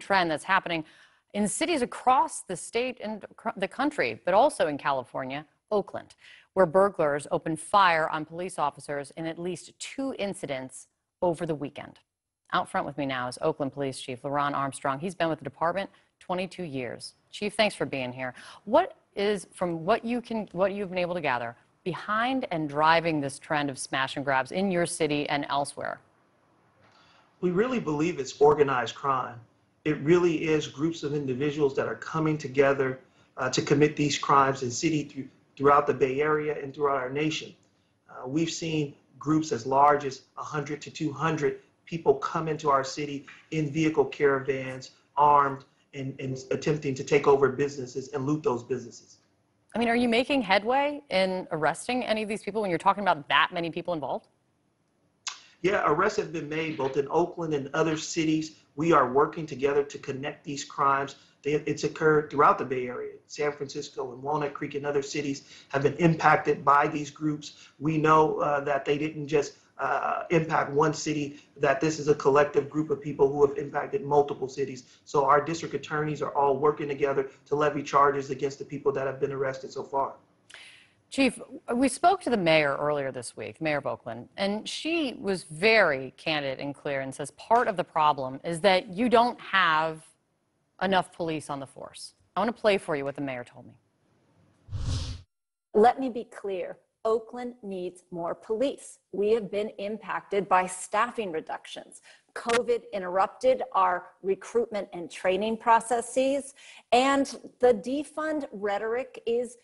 trend that's happening in cities across the state and the country, but also in California, Oakland, where burglars opened fire on police officers in at least two incidents over the weekend. Out front with me now is Oakland Police Chief LeRonne Armstrong. He's been with the department 22 years. Chief, thanks for being here. What is, from what you can, what you've been able to gather, behind and driving this trend of smash and grabs in your city and elsewhere? We really believe it's organized crime it really is groups of individuals that are coming together uh, to commit these crimes in city through, throughout the Bay Area and throughout our nation. Uh, we've seen groups as large as 100 to 200 people come into our city in vehicle caravans, armed, and, and attempting to take over businesses and loot those businesses. I mean, are you making headway in arresting any of these people when you're talking about that many people involved? Yeah, arrests have been made both in Oakland and other cities. We are working together to connect these crimes. It's occurred throughout the Bay Area. San Francisco and Walnut Creek and other cities have been impacted by these groups. We know uh, that they didn't just uh, impact one city, that this is a collective group of people who have impacted multiple cities. So our district attorneys are all working together to levy charges against the people that have been arrested so far. Chief, we spoke to the mayor earlier this week, Mayor of Oakland, and she was very candid and clear and says part of the problem is that you don't have enough police on the force. I want to play for you what the mayor told me. Let me be clear. Oakland needs more police. We have been impacted by staffing reductions. COVID interrupted our recruitment and training processes, and the defund rhetoric is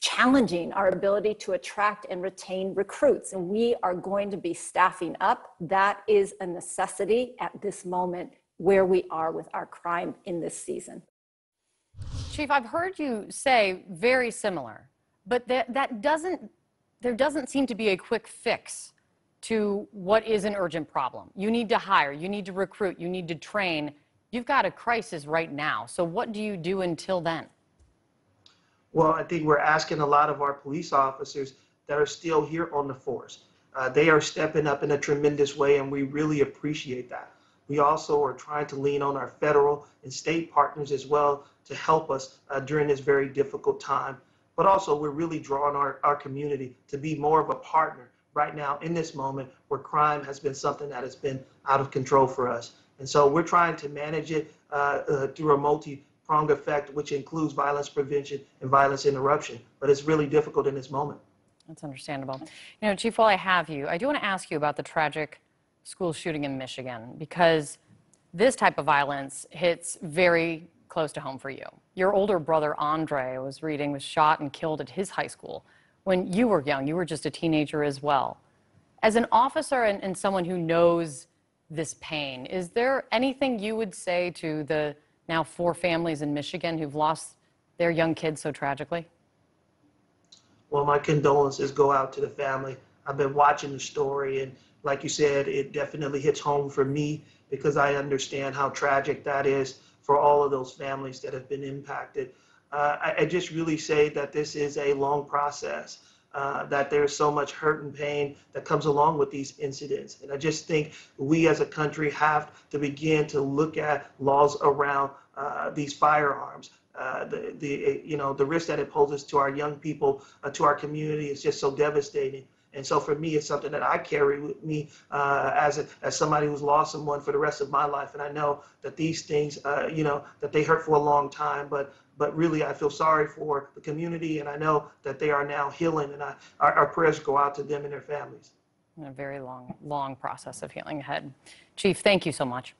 challenging our ability to attract and retain recruits. And we are going to be staffing up. That is a necessity at this moment where we are with our crime in this season. Chief, I've heard you say very similar, but that, that doesn't, there doesn't seem to be a quick fix to what is an urgent problem. You need to hire, you need to recruit, you need to train. You've got a crisis right now. So what do you do until then? Well, I think we're asking a lot of our police officers that are still here on the force. Uh, they are stepping up in a tremendous way, and we really appreciate that. We also are trying to lean on our federal and state partners as well to help us uh, during this very difficult time. But also, we're really drawing our, our community to be more of a partner right now in this moment where crime has been something that has been out of control for us. And so we're trying to manage it uh, uh through a multi pronged effect, which includes violence prevention and violence interruption. But it's really difficult in this moment. That's understandable. You know, Chief, while I have you, I do want to ask you about the tragic school shooting in Michigan because this type of violence hits very close to home for you. Your older brother, Andre, was reading, was shot and killed at his high school when you were young. You were just a teenager as well. As an officer and, and someone who knows this pain, is there anything you would say to the now four families in Michigan who've lost their young kids so tragically? Well, my condolences go out to the family. I've been watching the story, and like you said, it definitely hits home for me because I understand how tragic that is for all of those families that have been impacted. Uh, I, I, just really say that this is a long process, uh, that there's so much hurt and pain that comes along with these incidents. And I just think we as a country have to begin to look at laws around uh, these firearms. Uh, the, the, you know, the risk that it poses to our young people, uh, to our community is just so devastating. And so for me, it's something that I carry with me uh, as a, as somebody who's lost someone for the rest of my life. And I know that these things, uh, you know, that they hurt for a long time, but but really I feel sorry for the community, and I know that they are now healing, and I, our, our prayers go out to them and their families. A very long, long process of healing ahead. Chief, thank you so much.